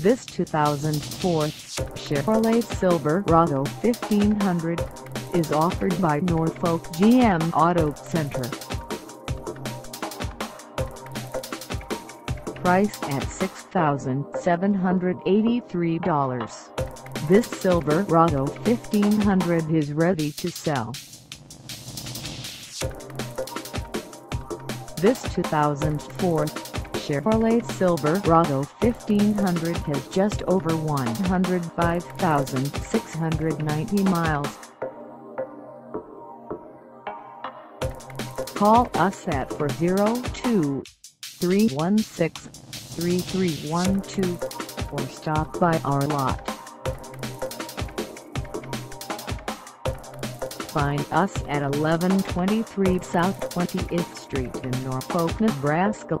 This 2004 Chevrolet Silverado 1500 is offered by Norfolk GM Auto Center. Priced at $6,783. This Silverado 1500 is ready to sell. This 2004 Chevrolet Silverado 1500 has just over 105,690 miles. Call us at 402-316-3312 or stop by our lot. Find us at 1123 South 20th Street in Norfolk, Nebraska